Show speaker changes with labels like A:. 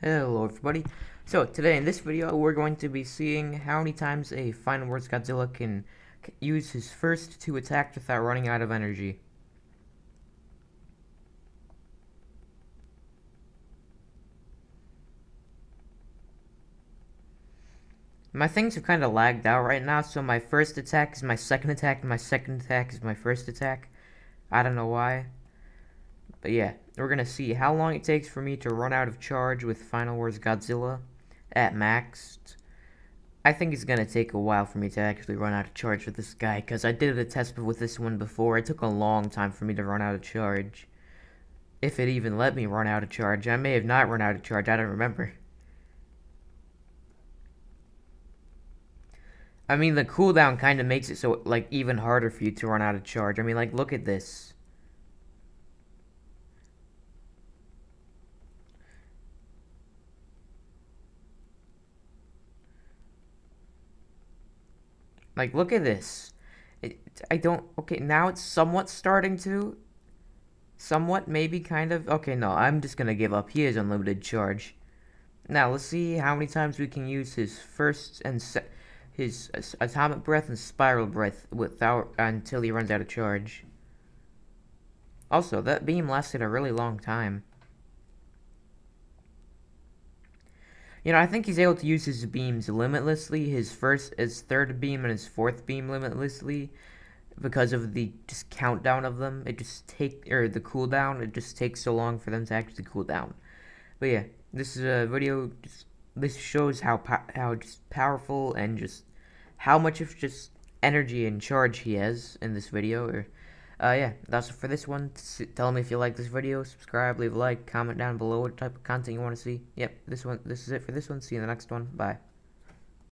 A: Hello everybody. So today in this video we're going to be seeing how many times a Final Wars Godzilla can use his first two attacks without running out of energy. My things have kind of lagged out right now, so my first attack is my second attack, and my second attack is my first attack. I don't know why. But yeah, we're going to see how long it takes for me to run out of charge with Final Wars Godzilla at max. I think it's going to take a while for me to actually run out of charge with this guy, because I did a test with this one before. It took a long time for me to run out of charge. If it even let me run out of charge. I may have not run out of charge, I don't remember. I mean, the cooldown kind of makes it so, like, even harder for you to run out of charge. I mean, like, look at this. Like, look at this. It, I don't... Okay, now it's somewhat starting to... Somewhat, maybe, kind of. Okay, no, I'm just gonna give up. He has unlimited charge. Now, let's see how many times we can use his first and his atomic breath and spiral breath without until he runs out of charge. Also, that beam lasted a really long time. You know, I think he's able to use his beams limitlessly, his first, his third beam and his fourth beam limitlessly, because of the just countdown of them. It just take, or the cooldown, it just takes so long for them to actually cool down. But yeah, this is a video, just, this shows how, how just powerful and just how much of just energy and charge he has in this video. Or, uh, yeah, that's it for this one. Tell me if you like this video, subscribe, leave a like, comment down below what type of content you want to see. Yep, this one, this is it for this one. See you in the next one. Bye.